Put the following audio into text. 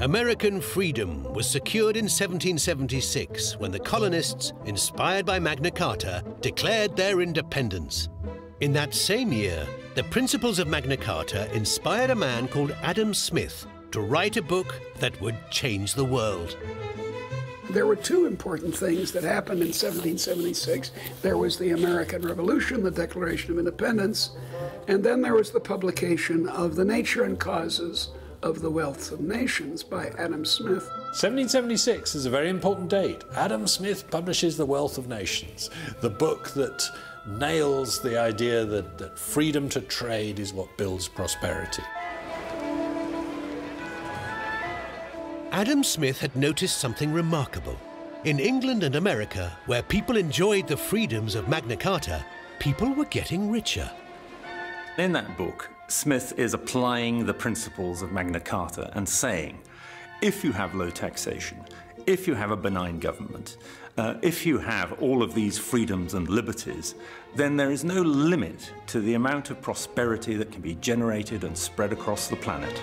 American freedom was secured in 1776 when the colonists, inspired by Magna Carta, declared their independence. In that same year, the principles of Magna Carta inspired a man called Adam Smith to write a book that would change the world. There were two important things that happened in 1776. There was the American Revolution, the Declaration of Independence, and then there was the publication of The Nature and Causes of the Wealth of Nations by Adam Smith. 1776 is a very important date. Adam Smith publishes The Wealth of Nations, the book that nails the idea that, that freedom to trade is what builds prosperity. Adam Smith had noticed something remarkable. In England and America, where people enjoyed the freedoms of Magna Carta, people were getting richer. In that book, Smith is applying the principles of Magna Carta and saying, if you have low taxation, if you have a benign government, uh, if you have all of these freedoms and liberties, then there is no limit to the amount of prosperity that can be generated and spread across the planet.